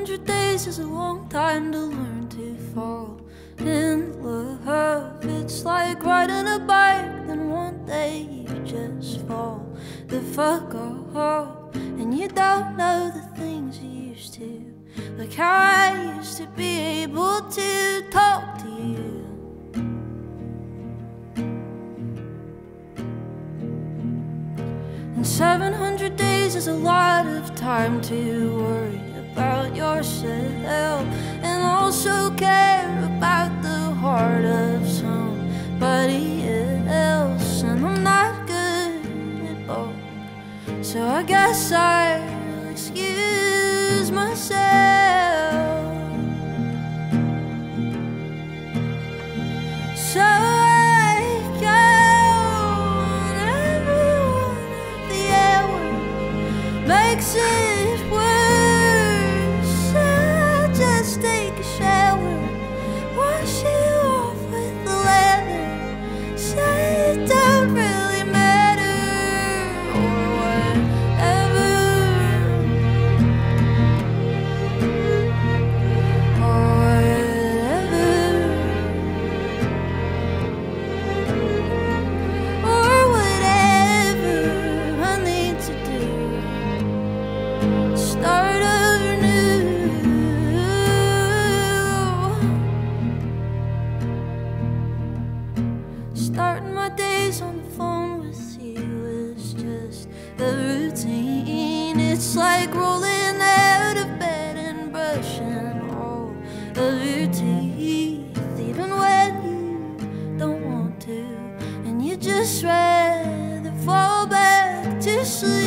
700 days is a long time to learn to fall in love. It's like riding a bike, then one day you just fall the fuck off. And you don't know the things you used to. Like I used to be able to talk to you. And 700 days is a lot of time to worry about yourself and also care about the heart of somebody else. And I'm not good at both, so I guess I'll excuse myself. So makes it Starting my days on the phone with you is just a routine. It's like rolling out of bed and brushing all of your teeth, even when you don't want to, and you just rather fall back to sleep.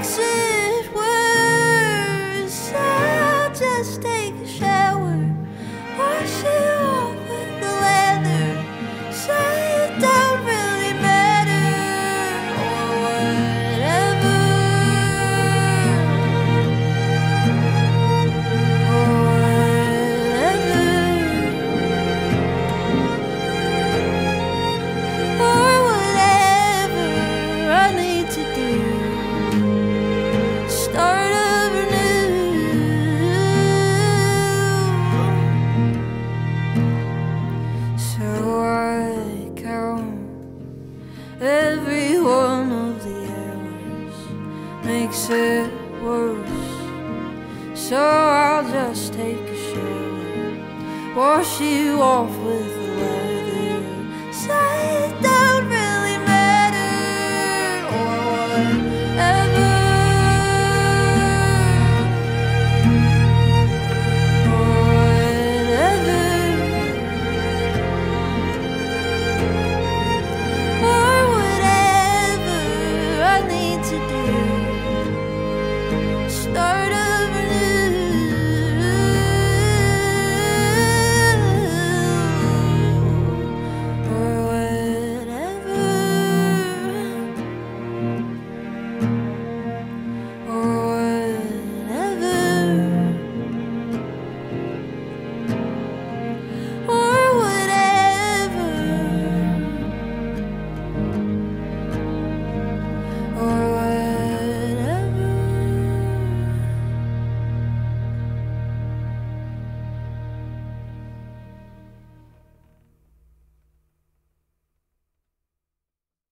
Makes it worse. So I'll just take a shower, wash you off with